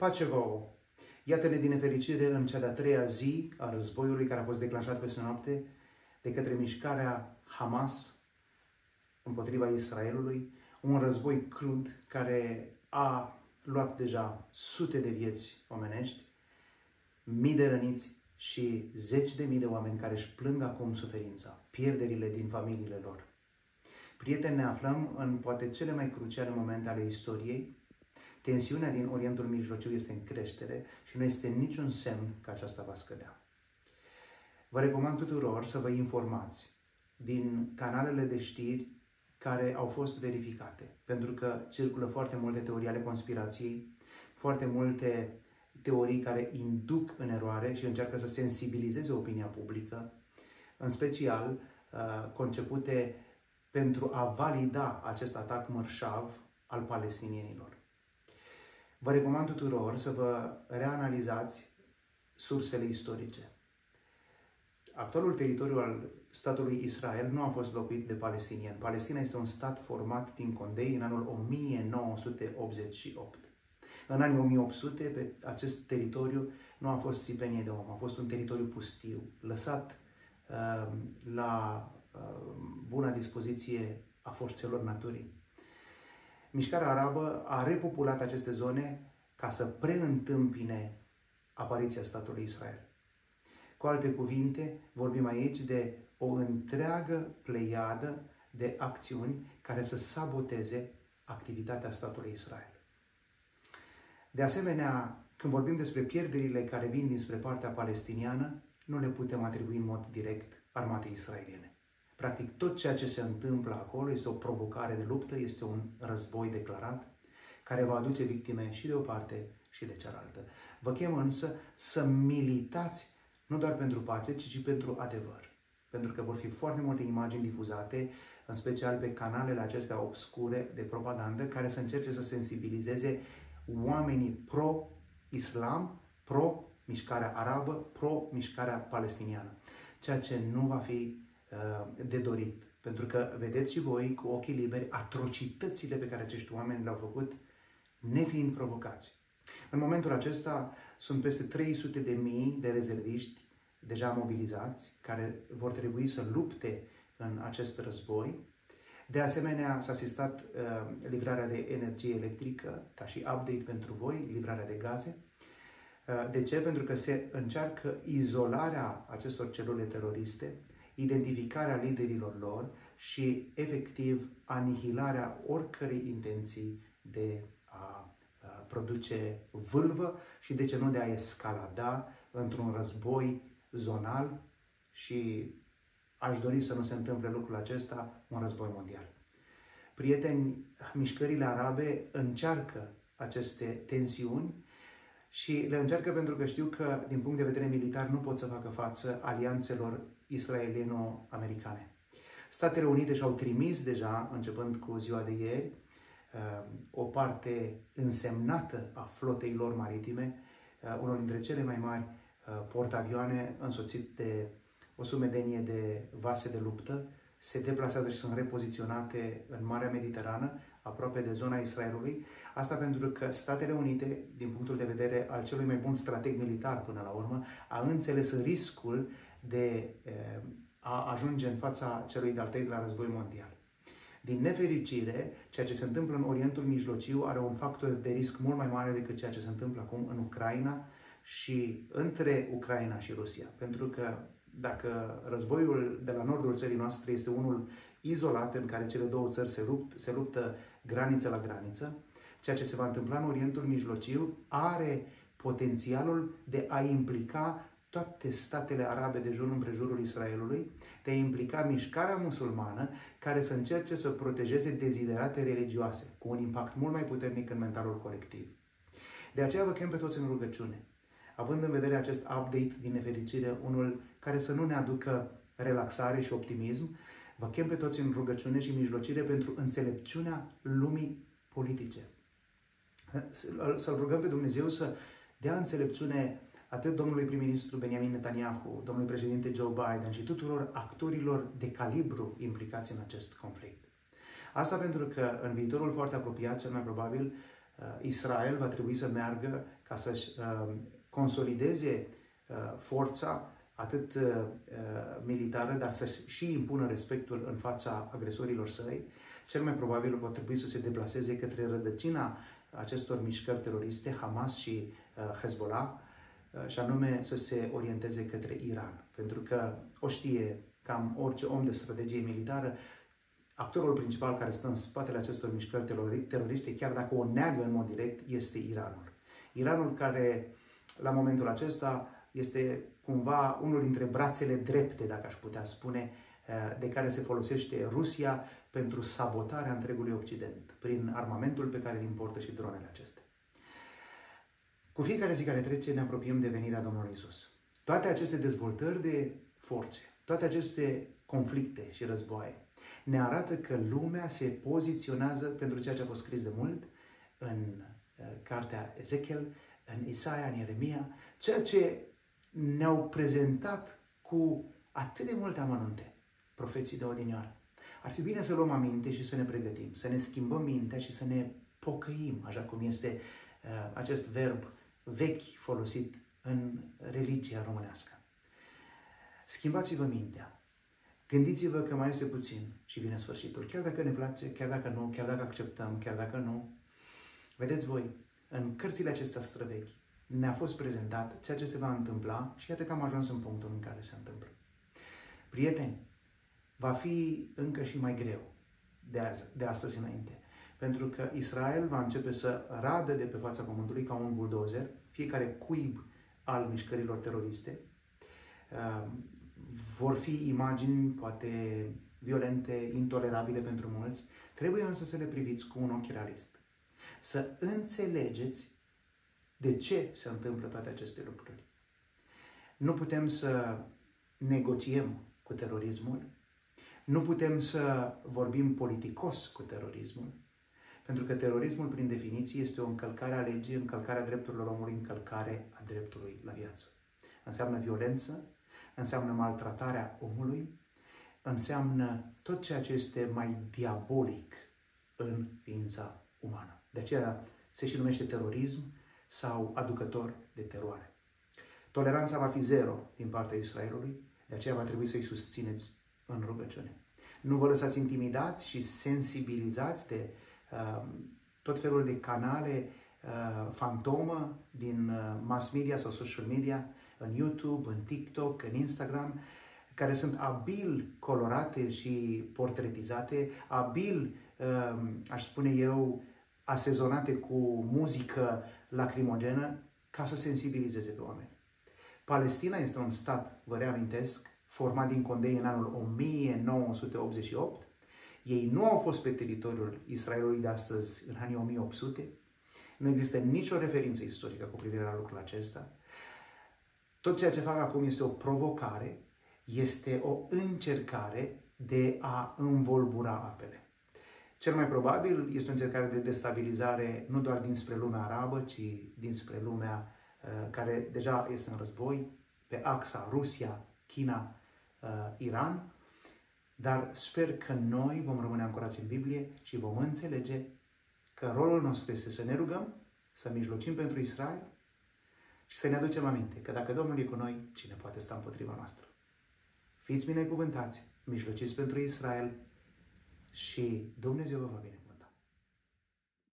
Pace vouă! Iată-ne din nefericire în cea de-a treia zi a războiului care a fost declanșat peste noapte de către mișcarea Hamas împotriva Israelului, un război crud care a luat deja sute de vieți omenești, mii de răniți și zeci de mii de oameni care își plâng acum suferința, pierderile din familiile lor. Prieteni, ne aflăm în poate cele mai cruciale momente ale istoriei. Tensiunea din Orientul Mijlociu este în creștere și nu este niciun semn că aceasta va scădea. Vă recomand tuturor să vă informați din canalele de știri care au fost verificate, pentru că circulă foarte multe teorii ale conspirației, foarte multe teorii care induc în eroare și încearcă să sensibilizeze opinia publică, în special uh, concepute pentru a valida acest atac mărșav al palestinienilor. Vă recomand tuturor să vă reanalizați sursele istorice. Actualul teritoriu al statului Israel nu a fost locuit de palestinieni. Palestina este un stat format din condei în anul 1988. În anii 1800, pe acest teritoriu nu a fost țipenie de om, a fost un teritoriu pustiu, lăsat uh, la uh, buna dispoziție a forțelor naturii. Mișcarea arabă a repopulat aceste zone ca să preîntâmpine apariția statului Israel. Cu alte cuvinte, vorbim aici de o întreagă pleiadă de acțiuni care să saboteze activitatea statului Israel. De asemenea, când vorbim despre pierderile care vin dinspre partea palestiniană, nu le putem atribui în mod direct armatei israeliene. Practic, tot ceea ce se întâmplă acolo este o provocare de luptă, este un război declarat, care va aduce victime și de o parte și de cealaltă. Vă chem însă să militați nu doar pentru pace, ci și pentru adevăr. Pentru că vor fi foarte multe imagini difuzate, în special pe canalele acestea obscure de propagandă, care să încerce să sensibilizeze oamenii pro-islam, pro-mișcarea arabă, pro-mișcarea palestiniană. Ceea ce nu va fi uh, de dorit. Pentru că vedeți și voi cu ochii liberi atrocitățile pe care acești oameni le-au făcut nefiind provocați. În momentul acesta sunt peste 300 de mii de rezerviști deja mobilizați, care vor trebui să lupte în acest război. De asemenea, s-a asistat uh, livrarea de energie electrică, ca și update pentru voi, livrarea de gaze. Uh, de ce? Pentru că se încearcă izolarea acestor celule teroriste, identificarea liderilor lor și, efectiv, anihilarea oricărei intenții de a produce vâlvă și, de ce nu, de a escalada într-un război zonal și aș dori să nu se întâmple lucrul acesta, un război mondial. Prieteni, mișcările arabe încearcă aceste tensiuni și le încearcă pentru că știu că, din punct de vedere militar, nu pot să facă față alianțelor israelieno-americane. Statele Unite și-au trimis deja, începând cu ziua de ieri, uh, o parte însemnată a flotei lor maritime, uh, unul dintre cele mai mari Uh, portavioane însoțit de o sumedenie de vase de luptă, se deplasează și sunt repoziționate în Marea Mediterană, aproape de zona Israelului. Asta pentru că Statele Unite, din punctul de vedere al celui mai bun strateg militar până la urmă, a înțeles riscul de uh, a ajunge în fața celui de-al treilea război mondial. Din nefericire, ceea ce se întâmplă în Orientul Mijlociu are un factor de risc mult mai mare decât ceea ce se întâmplă acum în Ucraina, și între Ucraina și Rusia. Pentru că dacă războiul de la nordul țării noastre este unul izolat, în care cele două țări se, lupt, se luptă graniță la graniță, ceea ce se va întâmpla în Orientul Mijlociu are potențialul de a implica toate statele arabe de jur împrejurul Israelului, de a implica mișcarea musulmană care să încerce să protejeze deziderate religioase, cu un impact mult mai puternic în mentalul colectiv. De aceea vă chem pe toți în rugăciune având în vedere acest update din nefericire, unul care să nu ne aducă relaxare și optimism, vă chem pe toți în rugăciune și mijlocire pentru înțelepciunea lumii politice. Să-L rugăm pe Dumnezeu să dea înțelepciune atât domnului prim-ministru Benjamin Netanyahu, domnului președinte Joe Biden și tuturor actorilor de calibru implicați în acest conflict. Asta pentru că în viitorul foarte apropiat, cel mai probabil, Israel va trebui să meargă ca să-și consolideze forța atât militară, dar să și impună respectul în fața agresorilor săi, cel mai probabil vor trebui să se deplaseze către rădăcina acestor mișcări teroriste, Hamas și Hezbollah, și anume să se orienteze către Iran. Pentru că o știe cam orice om de strategie militară, actorul principal care stă în spatele acestor mișcări teroriste, chiar dacă o neagă în mod direct, este Iranul. Iranul care, la momentul acesta, este cumva unul dintre brațele drepte, dacă aș putea spune, eh, de care se folosește Rusia pentru sabotarea întregului Occident, prin armamentul pe care îl importă și dronele acestea. Cu fiecare zi care trece ne apropiem de venirea Domnului Isus. Toate aceste dezvoltări de forțe, toate aceste conflicte și războaie ne arată că lumea se poziționează pentru ceea ce a fost scris de mult în uh, cartea Ezechiel, în Isaia, în Ieremia, ceea ce ne-au prezentat cu atât de multe amănunte profeții de odinioară. Ar fi bine să luăm aminte și să ne pregătim, să ne schimbăm mintea și să ne pocăim, așa cum este uh, acest verb vechi folosit în religia românească. Schimbați-vă mintea. Gândiți-vă că mai este puțin și vine sfârșitul. Chiar dacă ne place, chiar dacă nu, chiar dacă acceptăm, chiar dacă nu. Vedeți voi, în cărțile acestea străvechi ne-a fost prezentat ceea ce se va întâmpla și iată că am ajuns în punctul în care se întâmplă. Prieteni, va fi încă și mai greu de, azi, de astăzi înainte. Pentru că Israel va începe să radă de pe fața pământului ca un buldozer fiecare cuib al mișcărilor teroriste. Ehm, vor fi imagini poate violente, intolerabile pentru mulți. Trebuie însă să le priviți cu un ochi realist. Să înțelegeți de ce se întâmplă toate aceste lucruri. Nu putem să negociem cu terorismul, nu putem să vorbim politicos cu terorismul, pentru că terorismul, prin definiție, este o încălcare a legii, încălcarea drepturilor omului, încălcare a dreptului la viață. Înseamnă violență, înseamnă maltratarea omului, înseamnă tot ceea ce este mai diabolic în ființa umană. De aceea se și numește terorism sau aducător de teroare. Toleranța va fi zero din partea Israelului, de aceea va trebui să-i susțineți în rugăciune. Nu vă lăsați intimidați și sensibilizați de uh, tot felul de canale uh, fantomă din uh, mass media sau social media, în YouTube, în TikTok, în Instagram, care sunt abil colorate și portretizate, abil, uh, aș spune eu, asezonate cu muzică lacrimogenă ca să sensibilizeze pe oameni. Palestina este un stat, vă reamintesc, format din condei în anul 1988. Ei nu au fost pe teritoriul Israelului de astăzi în anii 1800. Nu există nicio referință istorică cu privire la lucrul acesta. Tot ceea ce fac acum este o provocare, este o încercare de a învolbura apele. Cel mai probabil este o încercare de destabilizare nu doar dinspre lumea arabă, ci dinspre lumea uh, care deja este în război, pe axa Rusia, China, uh, Iran, dar sper că noi vom rămâne ancorați în Biblie și vom înțelege că rolul nostru este să ne rugăm, să mijlocim pentru Israel și să ne aducem aminte că dacă Domnul e cu noi, cine poate sta împotriva noastră? Fiți binecuvântați, mijlociți pentru Israel și Dumnezeu vă va bine.